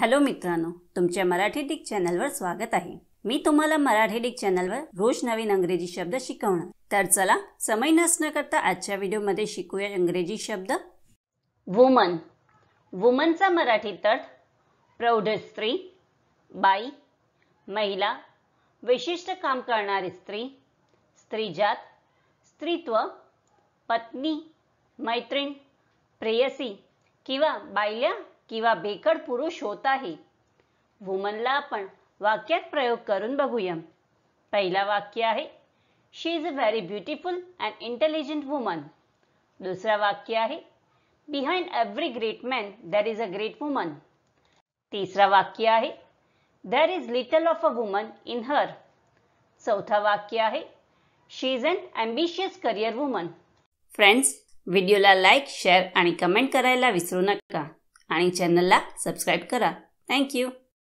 Hello मित्रांनो तुमच्या Marathi Dick चॅनलवर स्वागत आहे. मी तुम्हाला मराठी डिक चॅनलवर रोज नवीन अंग्रेजी शब्द शिकवणार. तर चला समय नसणं करता आजच्या व्हिडिओमध्ये शिकूया इंग्रजी शब्द. वुमन वुमनचा मराठी तट प्रौढ स्त्री बाई महिला विशिष्ट काम करणारी स्त्री स्त्रीजात स्त्रीत्व पत्नी मैत्रीण प्रेयसी किंवा बायल्या किंवा बेकड पुरुष होत आहे वुमनला आपण वाक्यात प्रयोग करून बघूया पहिला वाक्य आहे she is a very beautiful and intelligent woman दुसरा वाक्य आहे behind every great man there is a great woman तिसरा वाक्य आहे there is little of a woman in her चौथा वाक्य आहे she is an ambitious career woman friends व्हिडिओला लाईक शेअर आणि कमेंट करायला विसरू नका. आणि चॅनलला सबस्क्राईब करा. थँक्यू